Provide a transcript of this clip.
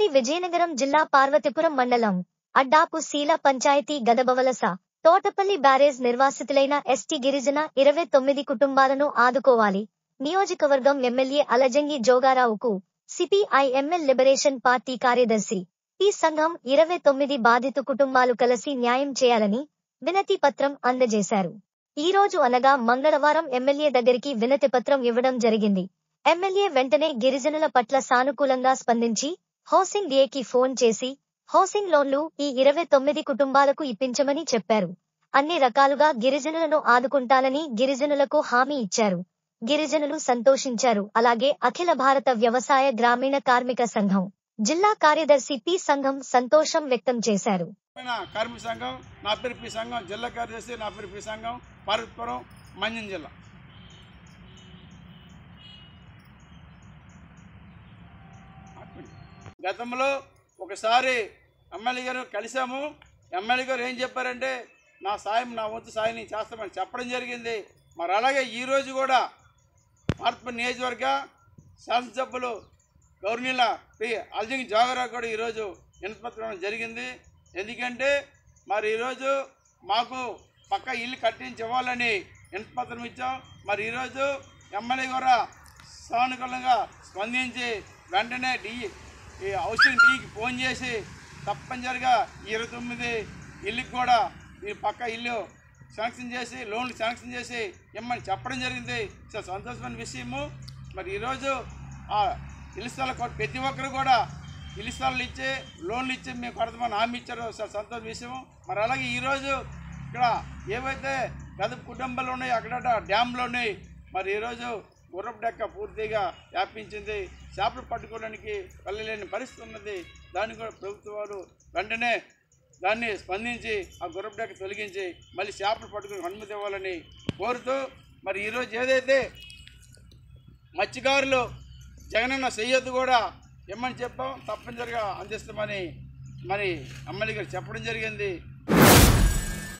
ఉమ్మడి విజయనగరం జిల్లా పార్వతీపురం మండలం అడ్డాపు శీల పంచాయతీ గదబవలస తోటపల్లి బ్యారేజ్ నిర్వాసితులైన ఎస్టీ గిరిజన ఇరవై తొమ్మిది కుటుంబాలను ఆదుకోవాలి. నియోజకవర్గం ఎమ్మెల్యే అలజంగి జోగారావుకు సిపిఐఎంఎల్ లిబరేషన్ పార్టీ కార్యదర్శి ఈ సంఘం ఇరవై తొమ్మిది బాధితు కుటుంబాలు కలిసి న్యాయం చేయాలని వినతి పత్రం అందజేశారు. ఈ రోజు అనగా మంగళవారం ఎమ్మెల్యే దగ్గరికి వినతి పత్రం ఇవ్వడం జరిగింది. ఎమ్మెల్యే వెంటనే గిరిజనుల పట్ల సానుకూలంగా స్పందించి హౌసింగ్ ఏకి ఫోన్ చేసి హౌసింగ్ లోన్లు ఈ ఇరవై తొమ్మిది కుటుంబాలకు ఇప్పించమని చెప్పారు. అన్ని రకాలుగా గిరిజనులను ఆదుకుంటానని గిరిజనులకు హామీ ఇచ్చారు. గిరిజనులు సంతోషించారు. అలాగే అఖిల భారత వ్యవసాయ గ్రామీణ కార్మిక సంఘం జిల్లా కార్యదర్శి పి సంఘం సంతోషం వ్యక్తం చేశారు. కార్మిక సంఘం నా పేరు పి సంఘం జిల్లా కార్యదర్శి నా పేరు పి సంఘం పార్వతీపురం మంజం జిల్లా. గతంలో ఒకసారి ఎమ్మెల్యే గారు కలిసాము ఎమ్మెల్యే గారు ఏం చెప్పారంటే నా సాయం నా వంతు సాయం నేను చేస్తామని చెప్పడం జరిగింది. మరి అలాగే ఈరోజు కూడా మార్పు నియోజకవర్గ శాసనసభ్యులు గౌర్నీల పి అల్జింగ్ జోగరావు కూడా ఈరోజు వినపత్రం జరిగింది. ఎందుకంటే మరి ఈరోజు మాకు పక్క ఇల్లు కట్టించి ఇవ్వాలని వినపత్రం ఇచ్చాం. మరి ఈరోజు ఎమ్మెల్యే కూడా సానుకూలంగా స్పందించి వెంటనే డి ఈ హౌసింగ్ డీకి ఫోన్ చేసి తప్పనిసరిగా ఇరవై తొమ్మిది ఇల్లుకి కూడా ఈ పక్క ఇల్లు శాంక్షన్ చేసి లోన్లు శాంక్షన్ చేసి ఇమ్మని చెప్పడం జరిగింది. చాలా సంతోషమైన విషయము. మరి ఈరోజు ఆ ఇల్లు స్థలాలు ప్రతి ఒక్కరు కూడా ఇల్లు స్థలాలు ఇచ్చి లోన్లు ఇచ్చి మేము కొడతామని హామీ ఇచ్చారు. చాలా సంతోష విషయము. మరి అలాగే ఈరోజు ఇక్కడ ఏవైతే గత కుటుంబాలు ఉన్నాయి అక్కడ డ్యాంలు ఉన్నాయి. మరి ఈరోజు గుర్రపు డెక్క పూర్తిగా వ్యాపించింది. చేపలు పట్టుకోవడానికి వెళ్ళలేని పరిస్థితి ఉన్నది. దాన్ని కూడా ప్రభుత్వాలు వెంటనే దాన్ని స్పందించి ఆ గుర్రపు డెక్క తొలగించి మళ్ళీ చేపలు పట్టుకుని అనుమతి ఇవ్వాలని కోరుతూ మరి ఈరోజు ఏదైతే మత్స్యకారులు జగనన్న సయ్యద్దు కూడా ఇమ్మని చెప్పాం తప్పనిసరిగా అందిస్తామని మరి ఎమ్మెల్యే గారు చెప్పడం జరిగింది.